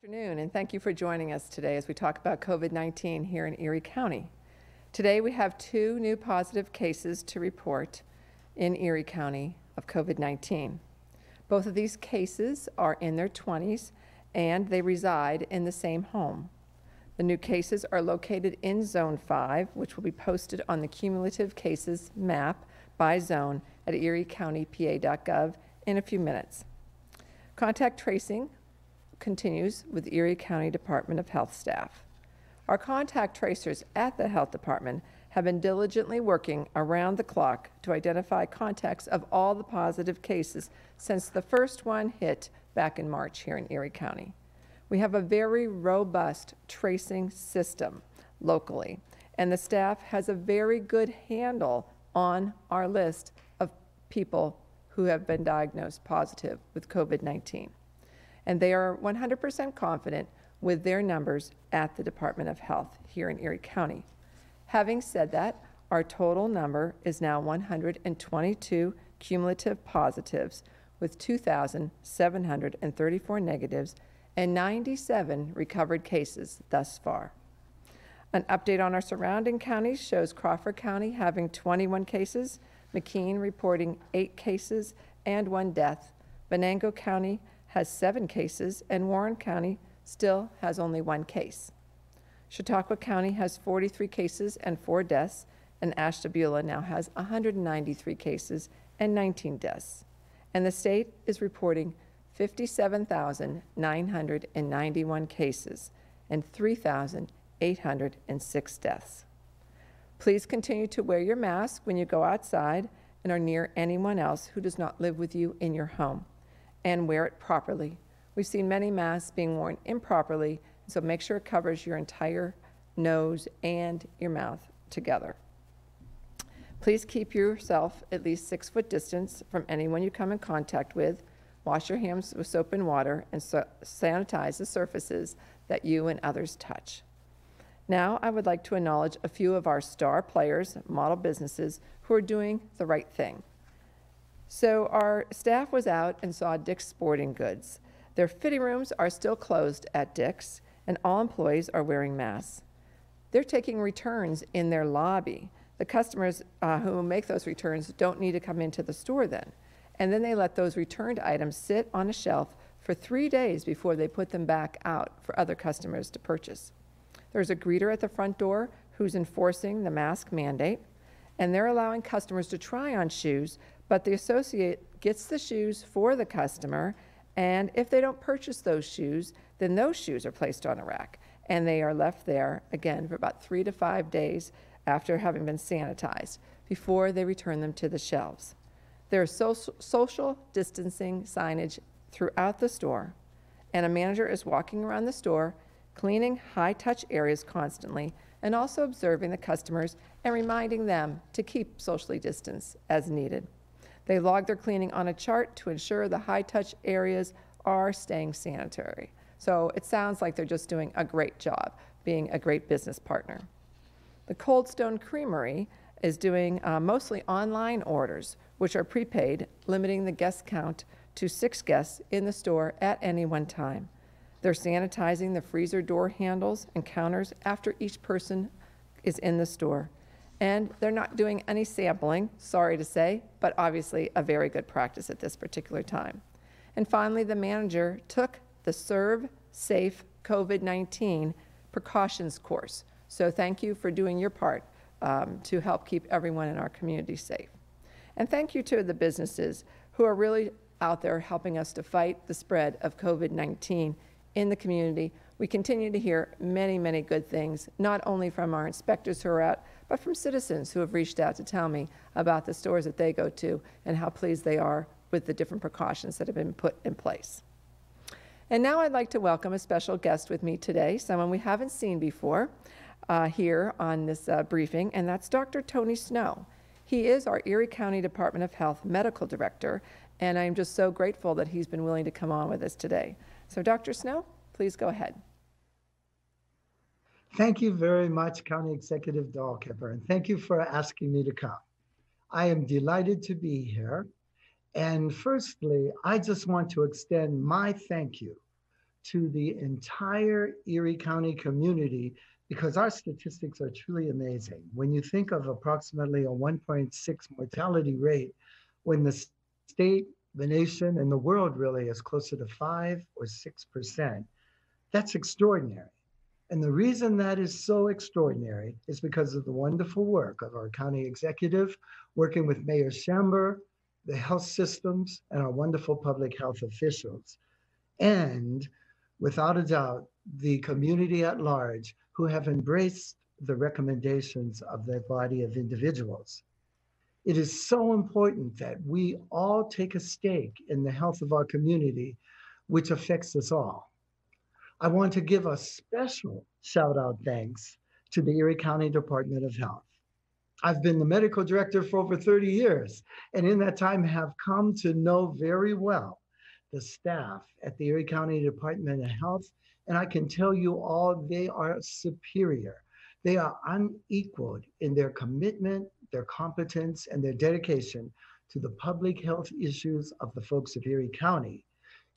afternoon, and thank you for joining us today as we talk about COVID-19 here in Erie County. Today, we have two new positive cases to report in Erie County of COVID-19. Both of these cases are in their 20s, and they reside in the same home. The new cases are located in Zone 5, which will be posted on the cumulative cases map by zone at eriecountypa.gov in a few minutes. Contact tracing continues with Erie County Department of Health staff. Our contact tracers at the Health Department have been diligently working around the clock to identify contacts of all the positive cases since the first one hit back in March here in Erie County. We have a very robust tracing system locally, and the staff has a very good handle on our list of people who have been diagnosed positive with COVID 19 and they are 100% confident with their numbers at the Department of Health here in Erie County. Having said that, our total number is now 122 cumulative positives with 2,734 negatives and 97 recovered cases thus far. An update on our surrounding counties shows Crawford County having 21 cases, McKean reporting 8 cases and 1 death, Venango County has seven cases, and Warren County still has only one case. Chautauqua County has 43 cases and four deaths, and Ashtabula now has 193 cases and 19 deaths. And the state is reporting 57,991 cases and 3,806 deaths. Please continue to wear your mask when you go outside and are near anyone else who does not live with you in your home and wear it properly. We've seen many masks being worn improperly, so make sure it covers your entire nose and your mouth together. Please keep yourself at least six foot distance from anyone you come in contact with. Wash your hands with soap and water and so sanitize the surfaces that you and others touch. Now, I would like to acknowledge a few of our star players, model businesses, who are doing the right thing. So our staff was out and saw Dick's Sporting Goods. Their fitting rooms are still closed at Dick's, and all employees are wearing masks. They're taking returns in their lobby. The customers uh, who make those returns don't need to come into the store then. And then they let those returned items sit on a shelf for three days before they put them back out for other customers to purchase. There's a greeter at the front door who's enforcing the mask mandate, and they're allowing customers to try on shoes but the associate gets the shoes for the customer, and if they don't purchase those shoes, then those shoes are placed on a rack and they are left there again for about three to five days after having been sanitized before they return them to the shelves. There is social distancing signage throughout the store, and a manager is walking around the store, cleaning high touch areas constantly, and also observing the customers and reminding them to keep socially distanced as needed. They log their cleaning on a chart to ensure the high touch areas are staying sanitary. So it sounds like they're just doing a great job, being a great business partner. The Cold Stone Creamery is doing uh, mostly online orders, which are prepaid, limiting the guest count to six guests in the store at any one time. They're sanitizing the freezer door handles and counters after each person is in the store and they're not doing any sampling, sorry to say, but obviously a very good practice at this particular time. And finally, the manager took the Serve Safe COVID 19 precautions course. So thank you for doing your part um, to help keep everyone in our community safe. And thank you to the businesses who are really out there helping us to fight the spread of COVID 19 in the community. We continue to hear many, many good things, not only from our inspectors who are out, but from citizens who have reached out to tell me about the stores that they go to and how pleased they are with the different precautions that have been put in place. And now I'd like to welcome a special guest with me today, someone we haven't seen before uh, here on this uh, briefing, and that's Dr. Tony Snow. He is our Erie County Department of Health Medical Director, and I'm just so grateful that he's been willing to come on with us today. So, Dr. Snow, please go ahead. Thank you very much, County Executive Dahlkemper, and thank you for asking me to come. I am delighted to be here. And firstly, I just want to extend my thank you to the entire Erie County community because our statistics are truly amazing. When you think of approximately a 1.6 mortality rate, when the state, the nation, and the world really is closer to 5 or 6%, that's extraordinary. And the reason that is so extraordinary is because of the wonderful work of our county executive, working with Mayor Schember, the health systems, and our wonderful public health officials. And without a doubt, the community at large who have embraced the recommendations of the body of individuals. It is so important that we all take a stake in the health of our community, which affects us all. I want to give a special shout out thanks to the Erie County Department of Health. I've been the medical director for over 30 years, and in that time have come to know very well the staff at the Erie County Department of Health. And I can tell you all, they are superior. They are unequaled in their commitment, their competence, and their dedication to the public health issues of the folks of Erie County.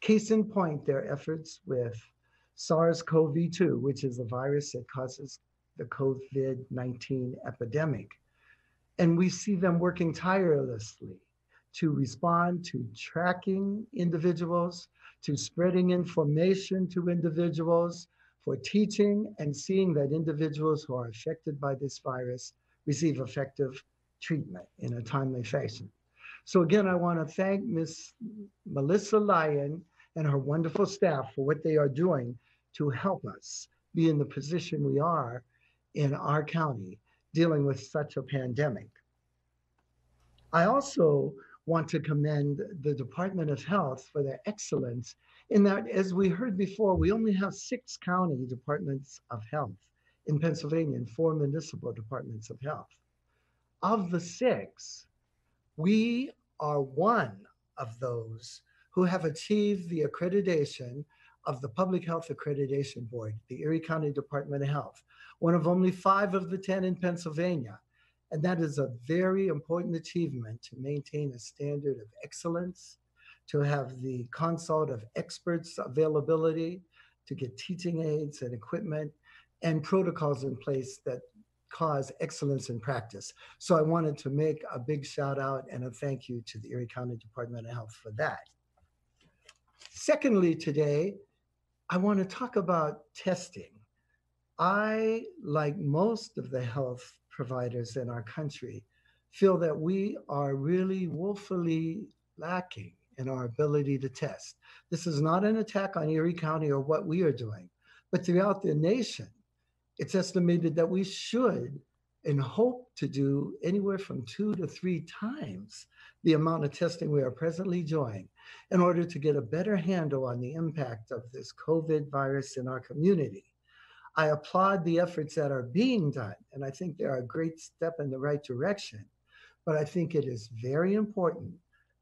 Case in point, their efforts with SARS-CoV-2, which is the virus that causes the COVID-19 epidemic. And we see them working tirelessly to respond to tracking individuals, to spreading information to individuals, for teaching and seeing that individuals who are affected by this virus receive effective treatment in a timely fashion. So again, I want to thank Ms. Melissa Lyon and her wonderful staff for what they are doing to help us be in the position we are in our county dealing with such a pandemic. I also want to commend the Department of Health for their excellence in that, as we heard before, we only have six county departments of health in Pennsylvania and four municipal departments of health. Of the six, we are one of those who have achieved the accreditation of the Public Health Accreditation Board, the Erie County Department of Health, one of only five of the 10 in Pennsylvania. And that is a very important achievement to maintain a standard of excellence, to have the consult of experts availability, to get teaching aids and equipment and protocols in place that cause excellence in practice. So I wanted to make a big shout out and a thank you to the Erie County Department of Health for that. Secondly, today, I want to talk about testing. I, like most of the health providers in our country, feel that we are really woefully lacking in our ability to test. This is not an attack on Erie County or what we are doing, but throughout the nation, it's estimated that we should and hope to do anywhere from two to three times the amount of testing we are presently doing in order to get a better handle on the impact of this COVID virus in our community. I applaud the efforts that are being done, and I think they're a great step in the right direction. But I think it is very important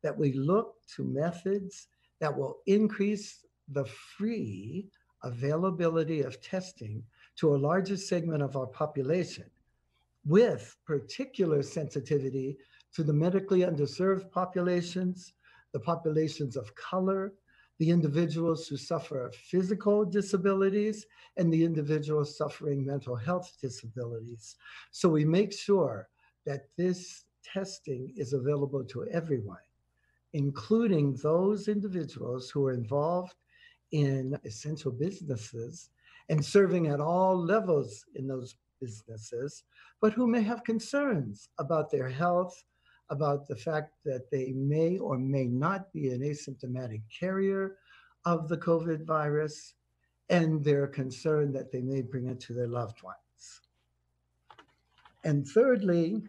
that we look to methods that will increase the free availability of testing to a larger segment of our population with particular sensitivity to the medically underserved populations, the populations of color, the individuals who suffer physical disabilities, and the individuals suffering mental health disabilities. So we make sure that this testing is available to everyone, including those individuals who are involved in essential businesses and serving at all levels in those businesses, but who may have concerns about their health, about the fact that they may or may not be an asymptomatic carrier of the COVID virus, and their concern that they may bring it to their loved ones. And thirdly,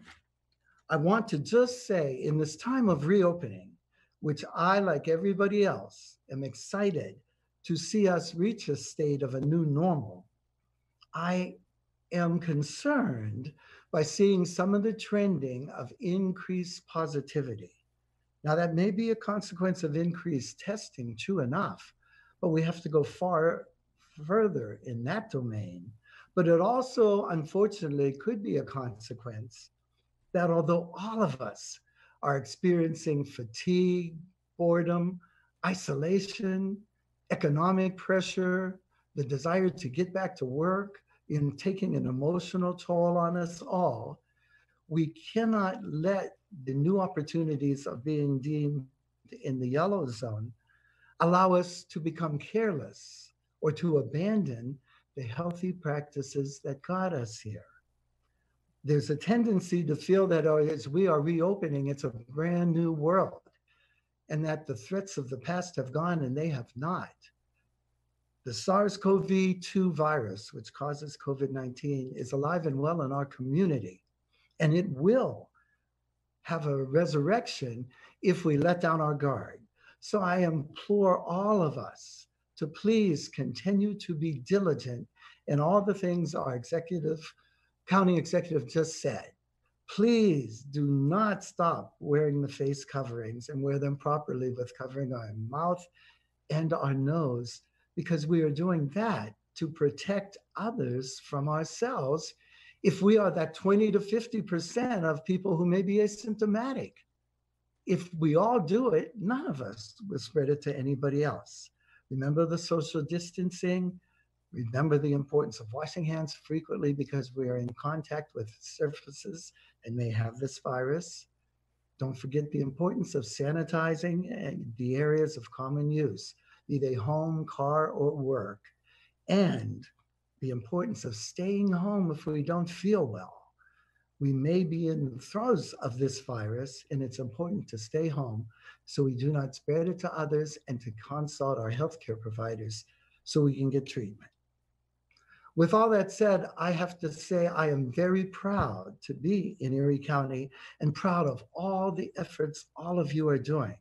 I want to just say in this time of reopening, which I, like everybody else, am excited to see us reach a state of a new normal, I am concerned by seeing some of the trending of increased positivity. Now, that may be a consequence of increased testing, true enough, but we have to go far further in that domain. But it also, unfortunately, could be a consequence that although all of us are experiencing fatigue, boredom, isolation, economic pressure, the desire to get back to work, in taking an emotional toll on us all, we cannot let the new opportunities of being deemed in the yellow zone allow us to become careless or to abandon the healthy practices that got us here. There's a tendency to feel that oh, as we are reopening, it's a brand new world and that the threats of the past have gone and they have not. The SARS CoV 2 virus, which causes COVID 19, is alive and well in our community, and it will have a resurrection if we let down our guard. So I implore all of us to please continue to be diligent in all the things our executive, county executive just said. Please do not stop wearing the face coverings and wear them properly with covering our mouth and our nose because we are doing that to protect others from ourselves if we are that 20 to 50% of people who may be asymptomatic. If we all do it, none of us will spread it to anybody else. Remember the social distancing. Remember the importance of washing hands frequently because we are in contact with surfaces and may have this virus. Don't forget the importance of sanitizing the areas of common use be they home, car, or work, and the importance of staying home if we don't feel well. We may be in the throes of this virus, and it's important to stay home so we do not spread it to others and to consult our healthcare providers so we can get treatment. With all that said, I have to say I am very proud to be in Erie County and proud of all the efforts all of you are doing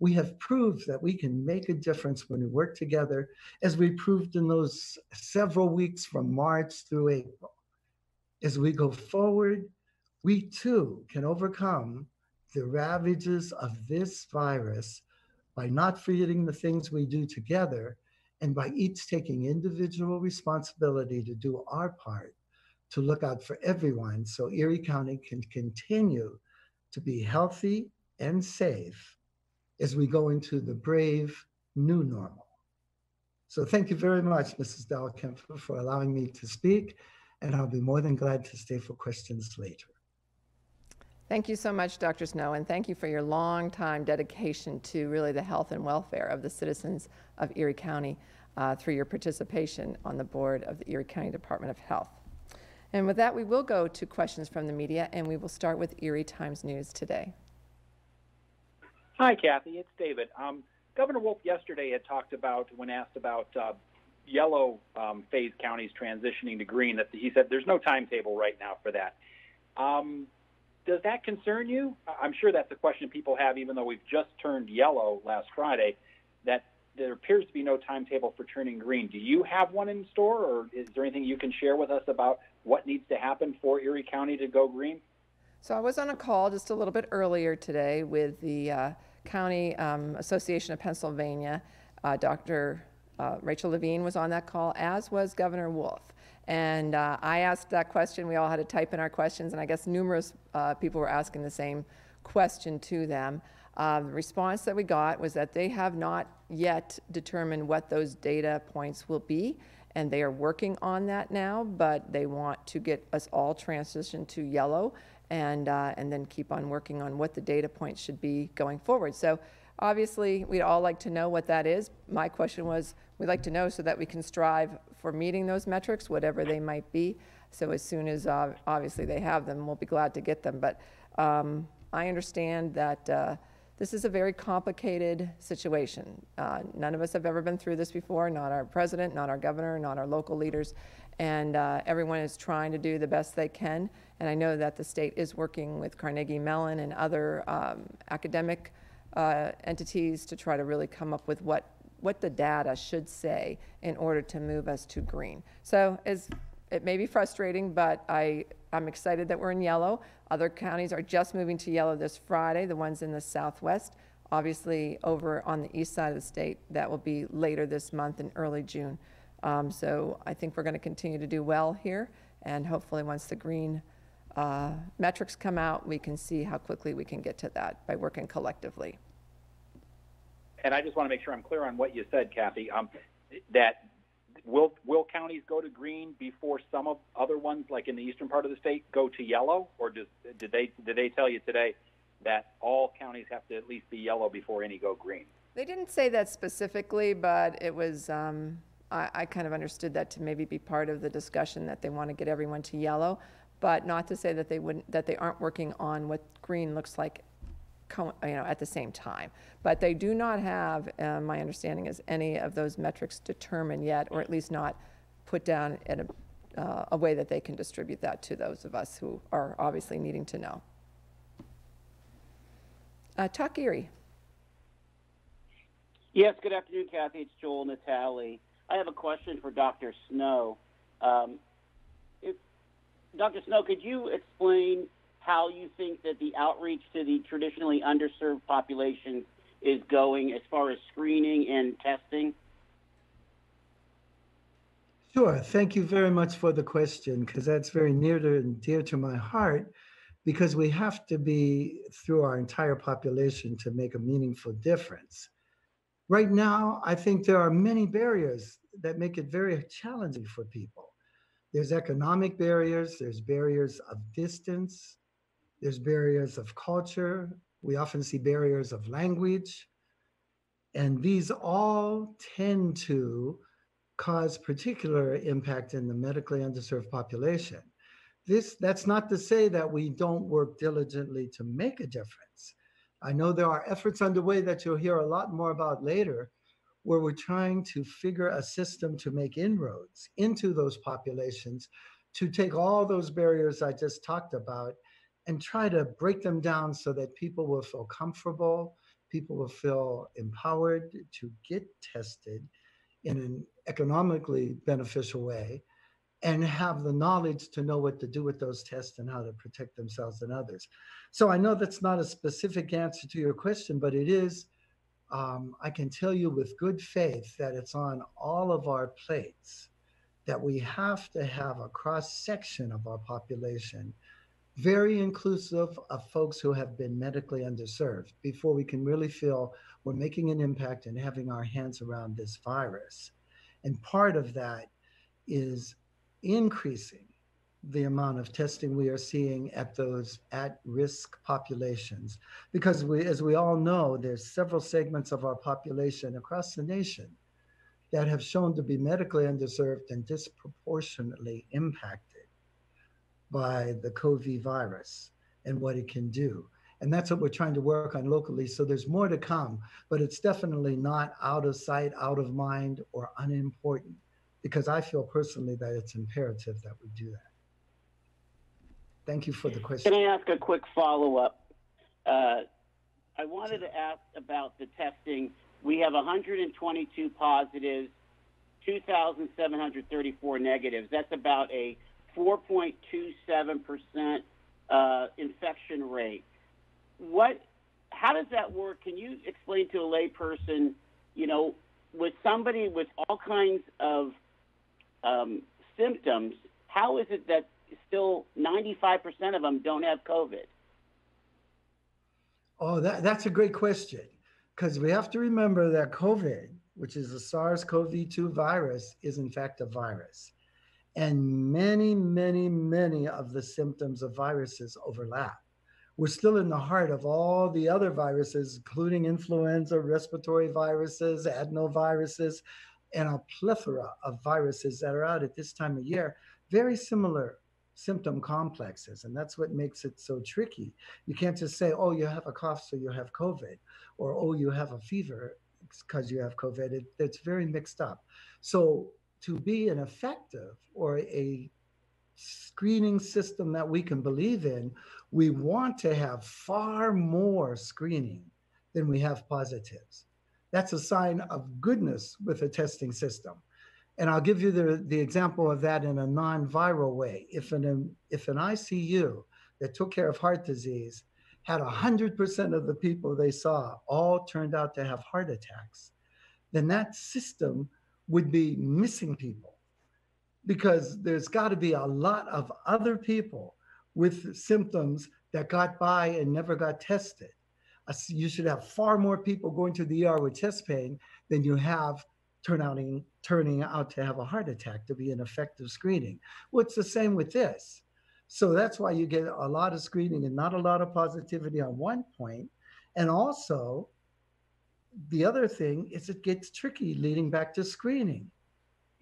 we have proved that we can make a difference when we work together, as we proved in those several weeks from March through April. As we go forward, we too can overcome the ravages of this virus by not forgetting the things we do together and by each taking individual responsibility to do our part to look out for everyone so Erie County can continue to be healthy and safe as we go into the brave new normal. So thank you very much, Mrs. Dahlkemper, for allowing me to speak, and I'll be more than glad to stay for questions later. Thank you so much, Dr. Snow, and thank you for your long time dedication to really the health and welfare of the citizens of Erie County uh, through your participation on the board of the Erie County Department of Health. And with that, we will go to questions from the media, and we will start with Erie Times News today. Hi, Kathy. It's David. Um, Governor Wolf yesterday had talked about, when asked about uh, yellow um, phase counties transitioning to green, that he said there's no timetable right now for that. Um, does that concern you? I'm sure that's a question people have, even though we've just turned yellow last Friday, that there appears to be no timetable for turning green. Do you have one in store, or is there anything you can share with us about what needs to happen for Erie County to go green? So I was on a call just a little bit earlier today with the uh, County um, Association of Pennsylvania. Uh, Dr. Uh, Rachel Levine was on that call, as was Governor Wolf. And uh, I asked that question. We all had to type in our questions, and I guess numerous uh, people were asking the same question to them. Uh, the response that we got was that they have not yet determined what those data points will be, and they are working on that now, but they want to get us all transitioned to yellow and, uh, and then keep on working on what the data points should be going forward. So obviously, we'd all like to know what that is. My question was, we'd like to know so that we can strive for meeting those metrics, whatever they might be. So as soon as uh, obviously they have them, we'll be glad to get them. But um, I understand that uh, this is a very complicated situation. Uh, none of us have ever been through this before, not our president, not our governor, not our local leaders and uh, everyone is trying to do the best they can. And I know that the state is working with Carnegie Mellon and other um, academic uh, entities to try to really come up with what, what the data should say in order to move us to green. So as, it may be frustrating, but I, I'm excited that we're in yellow. Other counties are just moving to yellow this Friday, the ones in the southwest. Obviously, over on the east side of the state, that will be later this month in early June. Um, so I think we're going to continue to do well here, and hopefully once the green uh, metrics come out, we can see how quickly we can get to that by working collectively. And I just want to make sure I'm clear on what you said, Kathy. Um, that will will counties go to green before some of other ones, like in the eastern part of the state, go to yellow, or does did they did they tell you today that all counties have to at least be yellow before any go green? They didn't say that specifically, but it was, um, I, I kind of understood that to maybe be part of the discussion, that they want to get everyone to yellow, but not to say that they wouldn't, that they aren't working on what green looks like, co- you know, at the same time. But they do not have, uh, my understanding is, any of those metrics determined yet, or at least not put down in a, uh, a way that they can distribute that to those of us who are obviously needing to know. Uh. Yes, good afternoon, Kathy. It's Joel Natale. I have a question for Dr. Snow. Um, if, Dr. Snow, could you explain how you think that the outreach to the traditionally underserved populations is going as far as screening and testing? Sure. Thank you very much for the question because that's very near to and dear to my heart because we have to be through our entire population to make a meaningful difference. Right now, I think there are many barriers that make it very challenging for people. There's economic barriers, there's barriers of distance, there's barriers of culture. We often see barriers of language. And these all tend to cause particular impact in the medically underserved population. This, that's not to say that we don't work diligently to make a difference. I know there are efforts underway that you'll hear a lot more about later, where we're trying to figure a system to make inroads into those populations, to take all those barriers I just talked about and try to break them down so that people will feel comfortable, people will feel empowered to get tested in an economically beneficial way and have the knowledge to know what to do with those tests and how to protect themselves and others. So I know that's not a specific answer to your question, but it is, um, I can tell you with good faith that it's on all of our plates that we have to have a cross section of our population very inclusive of folks who have been medically underserved before we can really feel we're making an impact and having our hands around this virus. And part of that is increasing the amount of testing we are seeing at those at-risk populations because we as we all know there's several segments of our population across the nation that have shown to be medically underserved and disproportionately impacted by the COVID virus and what it can do. And that's what we're trying to work on locally. So there's more to come, but it's definitely not out of sight, out of mind, or unimportant because I feel personally that it's imperative that we do that. Thank you for the question. Can I ask a quick follow up? Uh, I wanted to ask about the testing. We have 122 positives, 2,734 negatives. That's about a 4.27% uh, infection rate. What? How does that work? Can you explain to a layperson, you know, with somebody with all kinds of um, symptoms, how is it that still 95% of them don't have COVID? Oh, that, that's a great question because we have to remember that COVID, which is the SARS CoV 2 virus, is in fact a virus. And many, many, many of the symptoms of viruses overlap. We're still in the heart of all the other viruses, including influenza, respiratory viruses, adenoviruses, and a plethora of viruses that are out at this time of year, very similar symptom complexes. And that's what makes it so tricky. You can't just say, oh, you have a cough, so you have COVID, or oh, you have a fever because you have COVID. It, it's very mixed up. So to be an effective or a screening system that we can believe in, we want to have far more screening than we have positives. That's a sign of goodness with a testing system. And I'll give you the, the example of that in a non-viral way. If an, if an ICU that took care of heart disease had 100% of the people they saw all turned out to have heart attacks, then that system would be missing people because there's got to be a lot of other people with symptoms that got by and never got tested. You should have far more people going to the ER with chest pain than you have turning turning out to have a heart attack to be an effective screening. Well, it's the same with this. So that's why you get a lot of screening and not a lot of positivity on one point. And also, the other thing is it gets tricky leading back to screening.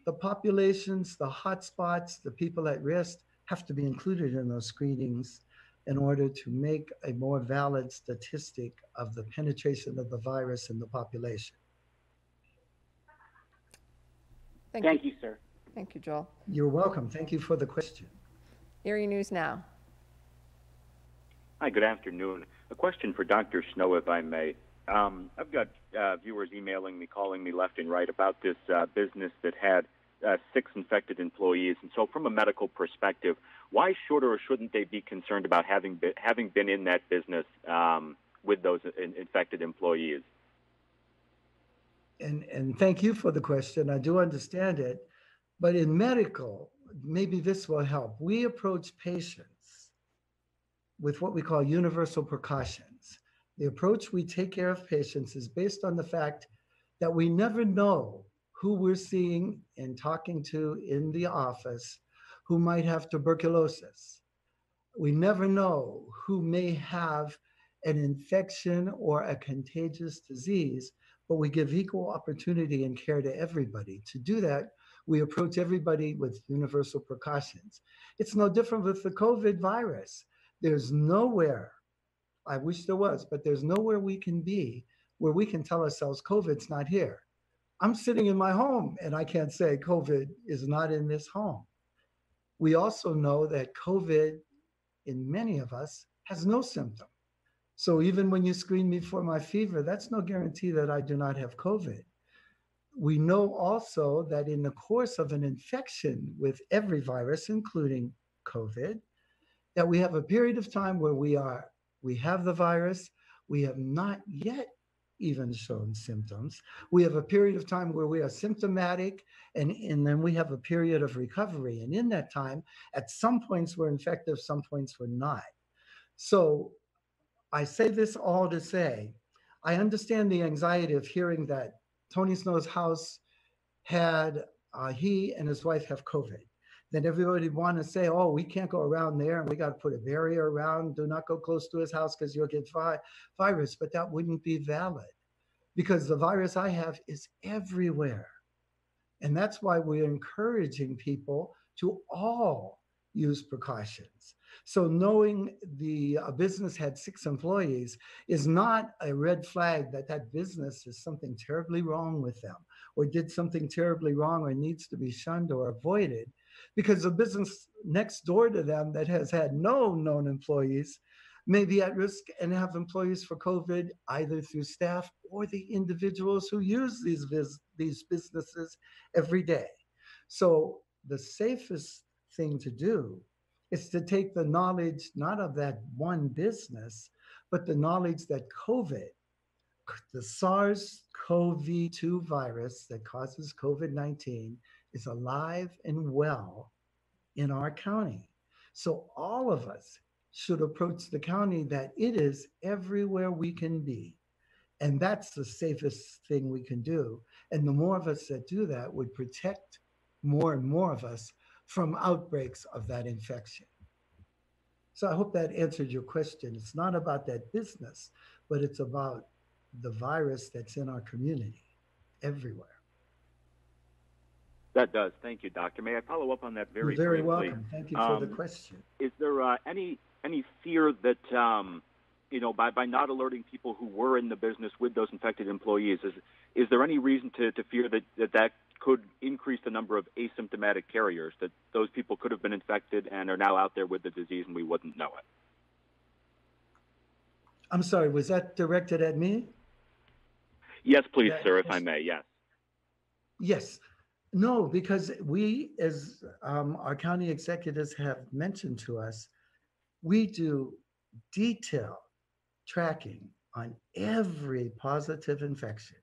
The populations, the hotspots, the people at risk have to be included in those screenings in order to make a more valid statistic of the penetration of the virus in the population. Thank you. Thank you, sir. Thank you, Joel. You're welcome. Thank you for the question. Erie News Now. Hi, good afternoon. A question for Dr. Snow, if I may. Um, I've got uh, viewers emailing me, calling me left and right about this uh, business that had uh, six infected employees. And so, from a medical perspective, why should or shouldn't they be concerned about having been, having been in that business um, with those in- infected employees? And, and thank you for the question. I do understand it. But in medical, maybe this will help. We approach patients with what we call universal precautions. The approach we take care of patients is based on the fact that we never know who we're seeing and talking to in the office who might have tuberculosis. We never know who may have an infection or a contagious disease but we give equal opportunity and care to everybody. To do that, we approach everybody with universal precautions. It's no different with the COVID virus. There's nowhere, I wish there was, but there's nowhere we can be where we can tell ourselves COVID's not here. I'm sitting in my home and I can't say COVID is not in this home. We also know that COVID, in many of us, has no symptom. So even when you screen me for my fever, that's no guarantee that I do not have COVID. We know also that in the course of an infection with every virus, including COVID, that we have a period of time where we are we have the virus, we have not yet even shown symptoms. We have a period of time where we are symptomatic, and, and then we have a period of recovery. And in that time, at some points we're infective, some points we're not. So I say this all to say, I understand the anxiety of hearing that Tony Snow's house had, uh, he and his wife have COVID. Then everybody want to say, oh, we can't go around there and we got to put a barrier around. Do not go close to his house because you'll get vi- virus. But that wouldn't be valid because the virus I have is everywhere. And that's why we're encouraging people to all use precautions. So knowing the a business had six employees is not a red flag that that business is something terribly wrong with them or did something terribly wrong or needs to be shunned or avoided because the business next door to them that has had no known employees may be at risk and have employees for COVID either through staff or the individuals who use these these businesses every day. So the safest thing to do is to take the knowledge not of that one business, but the knowledge that COVID, the SARS CoV 2 virus that causes COVID 19, is alive and well in our county. So all of us should approach the county that it is everywhere we can be. And that's the safest thing we can do. And the more of us that do that would protect more and more of us from outbreaks of that infection. So I hope that answered your question. It's not about that business, but it's about the virus that's in our community everywhere. That does. Thank you, Doctor. May I follow up on that very You're very briefly? welcome. Thank you for the Um, question. Is there uh, any any fear that um, you know by, by not alerting people who were in the business with those infected employees is is there any reason to, to fear that, that that could increase the number of asymptomatic carriers that those people could have been infected and are now out there with the disease and we wouldn't know it? I'm sorry, was that directed at me? Yes, please, Yeah, sir, if I may. Yes. Yes. No, because we, as um, our county executives have mentioned to us, we do detailed tracking on every positive infection,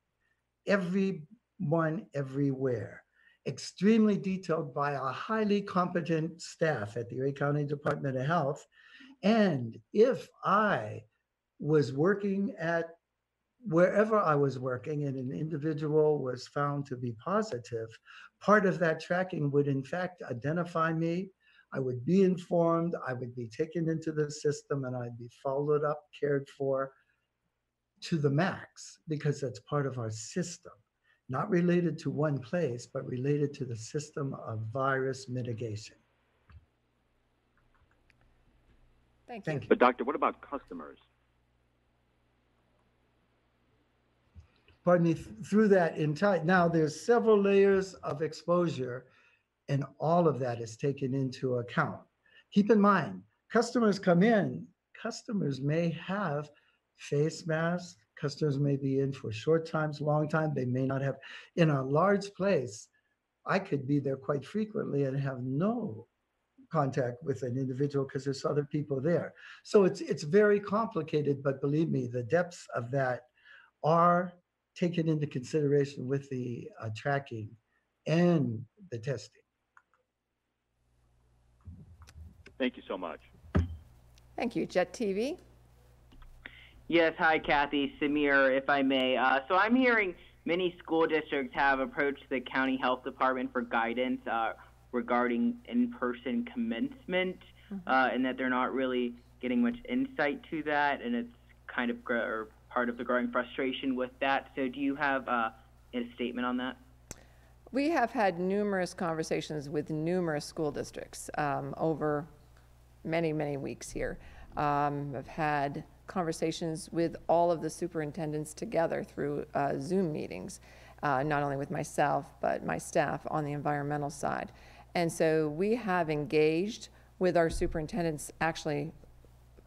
everyone, everywhere. Extremely detailed by a highly competent staff at the Erie County Department of Health. And if I was working at wherever I was working and an individual was found to be positive, part of that tracking would in fact identify me. I would be informed, I would be taken into the system, and I'd be followed up, cared for to the max because that's part of our system. Not related to one place, but related to the system of virus mitigation. Thank you. Thank you. But doctor, what about customers? Pardon me, th- through that entire, now there's several layers of exposure and all of that is taken into account. Keep in mind, customers come in, customers may have face masks, customers may be in for short times, long time, they may not have, in a large place, I could be there quite frequently and have no contact with an individual because there's other people there. So it's it's very complicated, but believe me, the depths of that are taken into consideration with the uh, tracking and the testing. Thank you so much. Thank you. Jet TV? Yes, hi Kathy, Samir, if I may. Uh, so I'm hearing many school districts have approached the county health department for guidance uh, regarding in-person commencement, uh, and that they're not really getting much insight to that, and it's kind of gr- or part of the growing frustration with that. So do you have uh, a statement on that? We have had numerous conversations with numerous school districts um, over many, many weeks here. Um, I've had conversations with all of the superintendents together through uh, Zoom meetings, uh, not only with myself, but my staff on the environmental side. And so we have engaged with our superintendents actually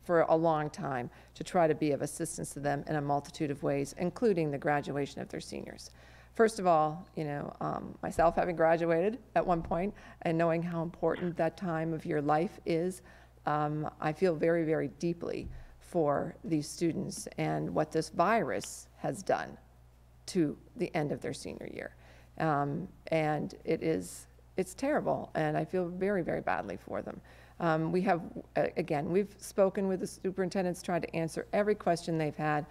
for a long time to try to be of assistance to them in a multitude of ways, including the graduation of their seniors. First of all, you know, um, myself having graduated at one point and knowing how important that time of your life is, um, I feel very, very deeply for these students and what this virus has done to the end of their senior year. Um, and it is, it's terrible, and I feel very, very badly for them. Um, we have, again, we've spoken with the superintendents, tried to answer every question they've had,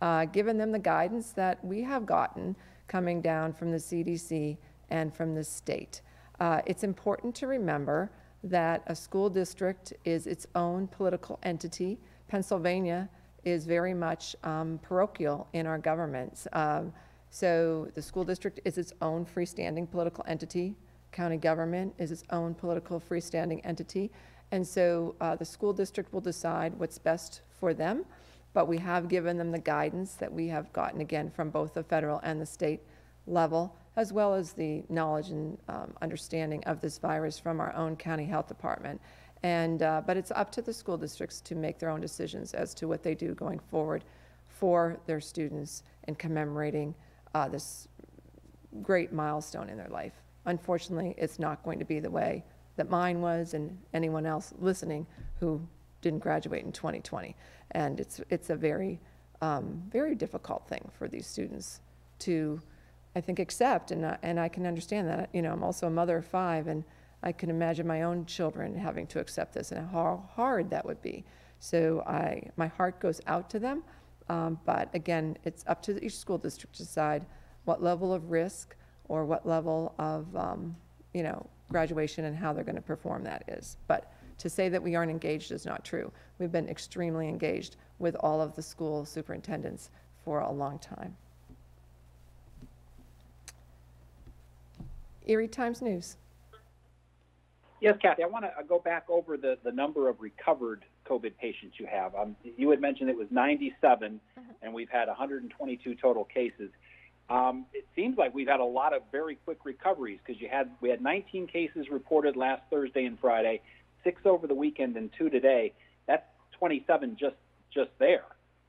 uh, given them the guidance that we have gotten coming down from the CDC and from the state. Uh, it's important to remember that a school district is its own political entity. Pennsylvania is very much um, parochial in our governments. Um, so the school district is its own freestanding political entity. County government is its own political freestanding entity. And so uh, the school district will decide what's best for them. But we have given them the guidance that we have gotten again from both the federal and the state level, as well as the knowledge and um, understanding of this virus from our own county health department. And, uh, but it's up to the school districts to make their own decisions as to what they do going forward for their students in commemorating uh, this great milestone in their life. Unfortunately, it's not going to be the way that mine was and anyone else listening who didn't graduate in 2020. And it's, it's a very, um, very difficult thing for these students to, I think, accept. And, I- and I can understand that. You know, I'm also a mother of five, and I can imagine my own children having to accept this and how hard that would be. So I, my heart goes out to them. Um, but again, it's up to each school district to decide what level of risk or what level of, um, you know, graduation and how they're going to perform that is. But to say that we aren't engaged is not true. We've been extremely engaged with all of the school superintendents for a long time. Erie Times News. Yes, Kathy, I want to go back over the, the number of recovered COVID patients you have. Um, you had mentioned it was 97, and we've had 122 total cases. Um, it seems like we've had a lot of very quick recoveries because you had we had 19 cases reported last Thursday and Friday, six over the weekend, and two today. That's 27 just just there,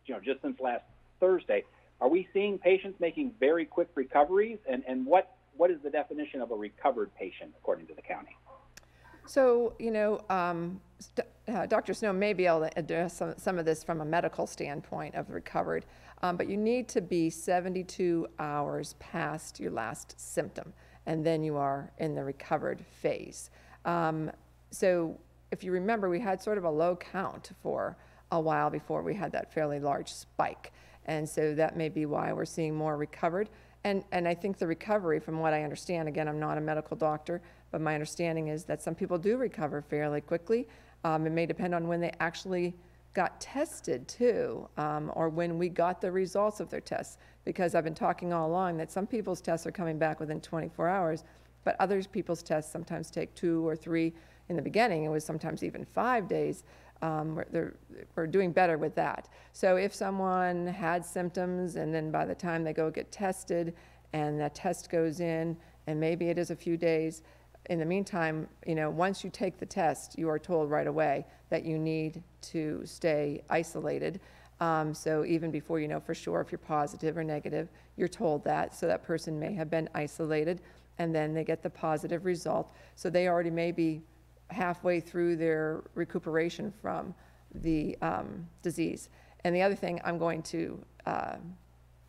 you know, just since last Thursday. Are we seeing patients making very quick recoveries, and and what what is the definition of a recovered patient according to the county? So, you know, um, st- uh, Dr. Snow may be able to address some, some of this from a medical standpoint of recovered, um, but you need to be 72 hours past your last symptom, and then you are in the recovered phase. Um, so, if you remember, we had sort of a low count for a while before we had that fairly large spike. And so that may be why we're seeing more recovered. And, and I think the recovery, from what I understand, again, I'm not a medical doctor, but my understanding is that some people do recover fairly quickly. Um, it may depend on when they actually got tested too, um, or when we got the results of their tests. Because I've been talking all along that some people's tests are coming back within 24 hours, but other people's tests sometimes take two or three. In the beginning, it was sometimes even five days. Um, we're, we're doing better with that. So if someone had symptoms and then by the time they go get tested and that test goes in and maybe it is a few days, in the meantime, you know, once you take the test, you are told right away that you need to stay isolated. Um, so even before you know for sure if you're positive or negative, you're told that. So that person may have been isolated and then they get the positive result. So they already may be halfway through their recuperation from the um, disease. And the other thing I'm going to uh,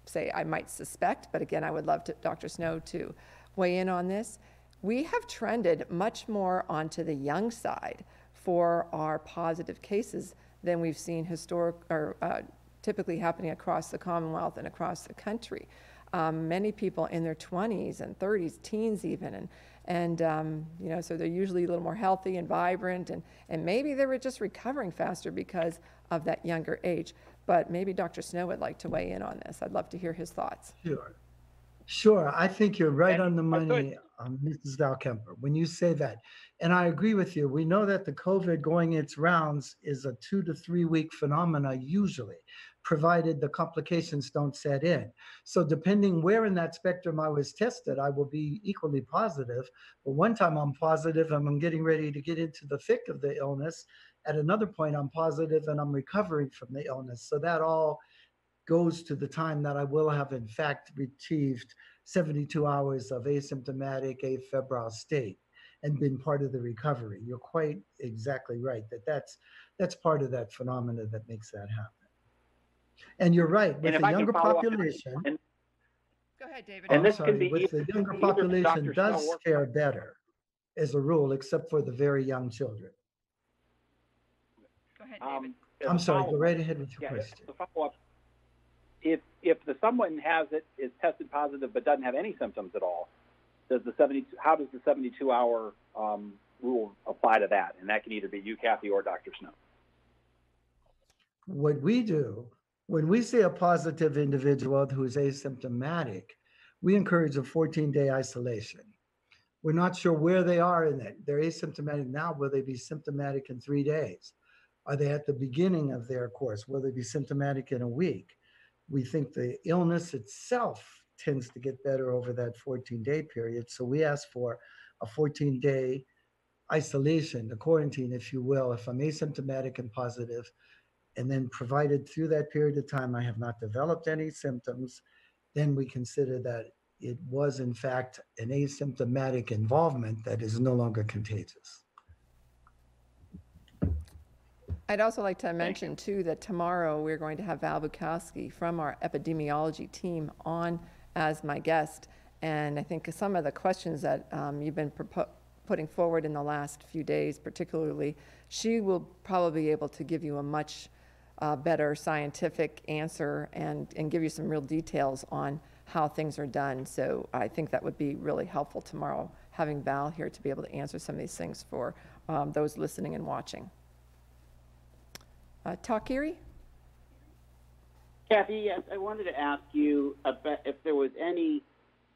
say I might suspect, but again, I would love to, Dr. Snow to weigh in on this. We have trended much more onto the young side for our positive cases than we've seen historic or uh, typically happening across the Commonwealth and across the country. Um, many people in their 20s and 30s, teens even, and and um, you know, so they're usually a little more healthy and vibrant, and and maybe they were just recovering faster because of that younger age. But maybe Dr. Snow would like to weigh in on this. I'd love to hear his thoughts. Sure. Sure, I think you're right And on the I could- money, um, Mrs. Dahlkemper, when you say that. And I agree with you. We know that the COVID going its rounds is a two to three week phenomena usually, provided the complications don't set in. So depending where in that spectrum I was tested, I will be equally positive. But one time I'm positive and I'm getting ready to get into the thick of the illness. At another point, I'm positive and I'm recovering from the illness. So that all goes to the time that I will have in fact achieved 72 hours of asymptomatic afebrile state and been part of the recovery. You're quite exactly right that that's that's part of that phenomena that makes that happen. And you're right with if the I younger population. and- Go ahead, David. And I'm this can sorry, be with either- the younger population Snow does or- fare better as a rule, except for the very young children. Go ahead, Um, I'm sorry, go right ahead with your Yeah, question. the follow-up, if, if the someone has it, is tested positive but doesn't have any symptoms at all, does the 70, how does the 72 hour um, rule apply to that? And that can either be you, Kathy, or Dr. Snow. what we do when we see a positive individual who's asymptomatic, we encourage a 14 day isolation. We're not sure where they are in it. They're asymptomatic now. Will they be symptomatic in three days? Are they at the beginning of their course? Will they be symptomatic in a week? We think the illness itself tends to get better over that 14 day period. So we ask for a 14 day isolation, a quarantine, if you will, if I'm asymptomatic and positive, and then provided through that period of time I have not developed any symptoms, then we consider that it was in fact an asymptomatic involvement that is no longer contagious. I'd also like to mention too that tomorrow we're going to have Val Bukowski from our epidemiology team on as my guest. And I think some of the questions that um, you've been putting forward in the last few days, particularly, she will probably be able to give you a much uh, better scientific answer and, and give you some real details on how things are done. So I think that would be really helpful tomorrow, having Val here to be able to answer some of these things for um, those listening and watching. Uh, Takiri? Kathy, yes, I wanted to ask you about if there was any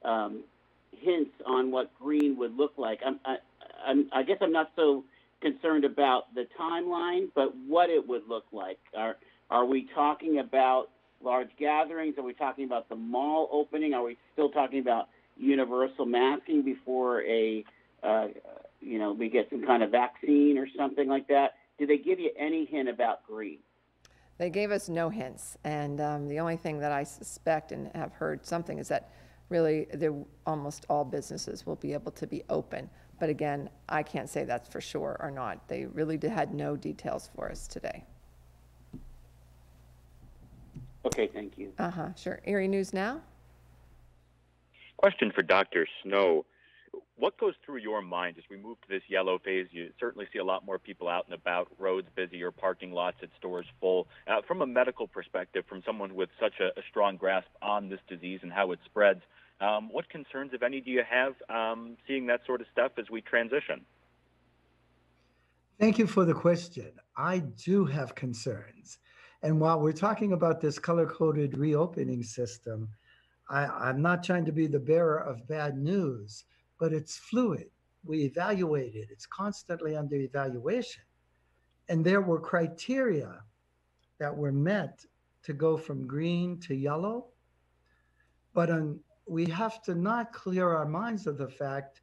um, hints on what green would look like. I'm, I, I'm, I guess I'm not so concerned about the timeline, but what it would look like. Are are we talking about large gatherings? Are we talking about the mall opening? Are we still talking about universal masking before a, uh, you know, we get some kind of vaccine or something like that? Do they give you any hint about green? They gave us no hints, and um, the only thing that I suspect and have heard something is that really almost all businesses will be able to be open. But again, I can't say that's for sure or not. They really did, had no details for us today. Okay, thank you. Uh huh. Sure. Erie News now. Question for Dr. Snow. What goes through your mind as we move to this yellow phase? You certainly see a lot more people out and about, roads busier, parking lots at stores full. Uh, from a medical perspective, from someone with such a, a strong grasp on this disease and how it spreads, um, what concerns, if any, do you have um, seeing that sort of stuff as we transition? Thank you for the question. I do have concerns. And while we're talking about this color coded reopening system, I, I'm not trying to be the bearer of bad news, but it's fluid. We evaluate it, it's constantly under evaluation. And there were criteria that were met to go from green to yellow. But um, we have to not clear our minds of the fact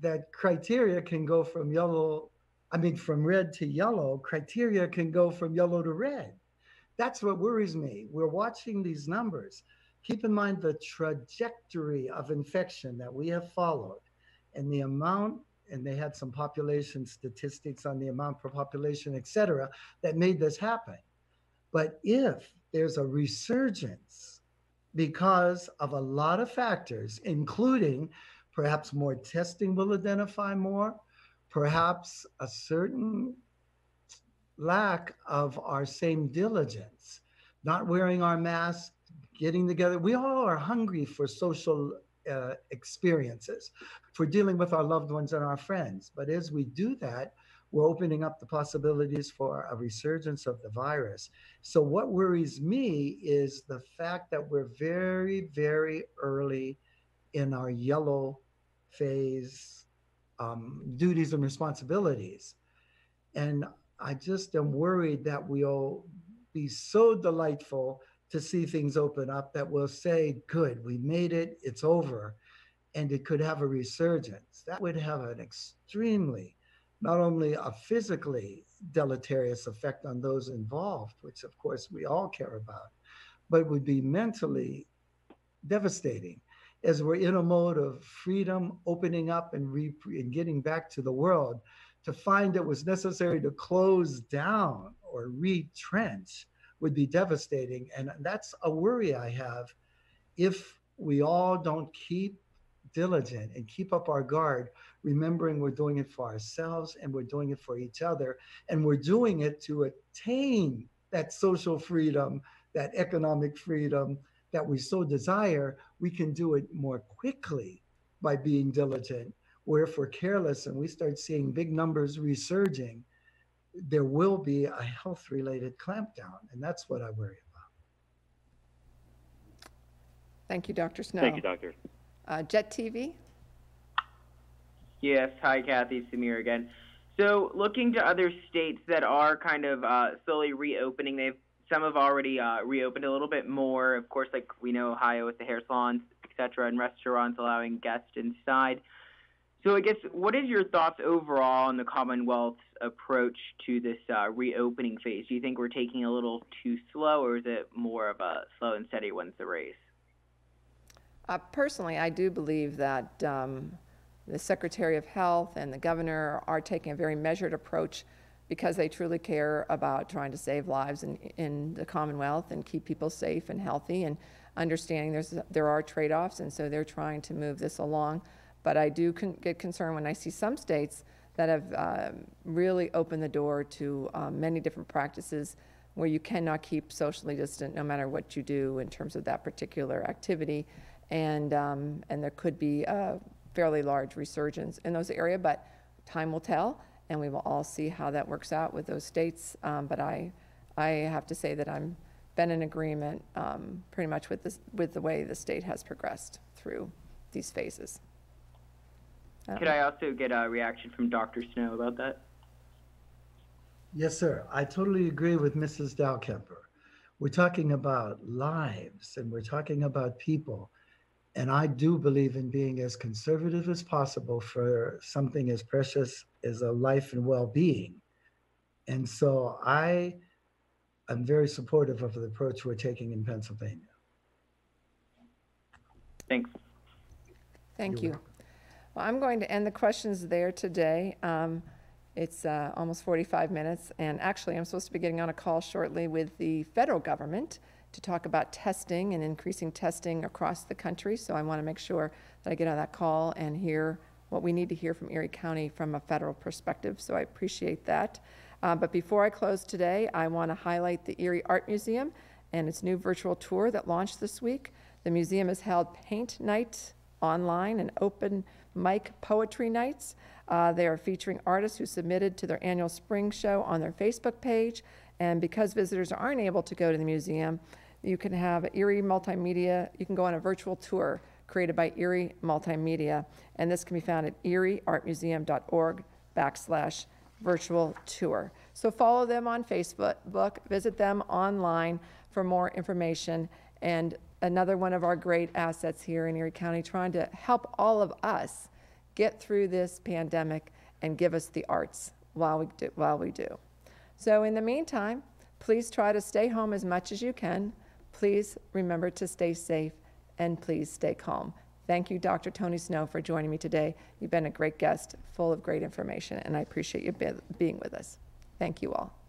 that criteria can go from yellow, I mean, from red to yellow, criteria can go from yellow to red. That's what worries me. We're watching these numbers. Keep in mind the trajectory of infection that we have followed and the amount, and they had some population statistics on the amount per population, et cetera, that made this happen. But if there's a resurgence because of a lot of factors, including perhaps more testing will identify more, perhaps a certain lack of our same diligence, not wearing our masks, getting together. We all are hungry for social uh, experiences, for dealing with our loved ones and our friends. But as we do that, we're opening up the possibilities for a resurgence of the virus. So, what worries me is the fact that we're very, very early in our yellow phase um, duties and responsibilities. And I just am worried that we'll be so delightful to see things open up that we'll say, good, we made it, it's over. And it could have a resurgence. That would have an extremely not only a physically deleterious effect on those involved, which of course we all care about, but would be mentally devastating as we're in a mode of freedom, opening up and, re- and getting back to the world. To find it was necessary to close down or retrench would be devastating. And that's a worry I have if we all don't keep diligent and keep up our guard, remembering we're doing it for ourselves and we're doing it for each other. And we're doing it to attain that social freedom, that economic freedom that we so desire. We can do it more quickly by being diligent. Where if we're careless and we start seeing big numbers resurging, there will be a health related clampdown. And that's what I worry about. Thank you, Dr. Snow. Thank you, Doctor. Uh, Jet TV? Yes, hi Kathy, Samir again. So, looking to other states that are kind of uh, slowly reopening, they've some have already uh, reopened a little bit more. Of course, like we know Ohio with the hair salons, etc., and restaurants allowing guests inside. So, I guess what is your thoughts overall on the Commonwealth's approach to this uh, reopening phase? Do you think we're taking a little too slow, or is it more of a slow and steady wins the race? Uh, personally, I do believe that um, the Secretary of Health and the governor are taking a very measured approach because they truly care about trying to save lives in, in the Commonwealth and keep people safe and healthy and understanding there's, there are trade offs, and so they're trying to move this along. But I do con- get concerned when I see some states that have uh, really opened the door to um, many different practices where you cannot keep socially distant no matter what you do in terms of that particular activity and um, and there could be a fairly large resurgence in those areas, but time will tell, and we will all see how that works out with those states. Um, but I, I have to say that I'm been in agreement um, pretty much with this with the way the state has progressed through these phases. Could I also get a reaction from Dr. Snow about that? Yes, sir. I totally agree with Mrs. Dahlkemper. We're talking about lives and we're talking about people. And I do believe in being as conservative as possible for something as precious as a life and well being. And so I am very supportive of the approach we're taking in Pennsylvania. Thanks. Thank You're you. Well, I'm going to end the questions there today. Um, it's uh, almost 45 minutes, and actually, I'm supposed to be getting on a call shortly with the federal government to talk about testing and increasing testing across the country. So I want to make sure that I get on that call and hear what we need to hear from Erie County from a federal perspective, so I appreciate that. Uh, But before I close today, I want to highlight the Erie Art Museum and its new virtual tour that launched this week. The museum has held paint night online and open mic poetry nights. Uh, They are featuring artists who submitted to their annual spring show on their Facebook page. And because visitors aren't able to go to the museum, you can have Erie Multimedia, you can go on a virtual tour created by Erie Multimedia. And this can be found at erieartmuseum.org backslash virtual tour. So follow them on Facebook, book, visit them online for more information. And another one of our great assets here in Erie County, trying to help all of us get through this pandemic and give us the arts while we do, while we do. So in the meantime, please try to stay home as much as you can. Please remember to stay safe and please stay calm. Thank you, Dr. Tony Snow, for joining me today. You've been a great guest, full of great information, and I appreciate you be- being with us. Thank you all.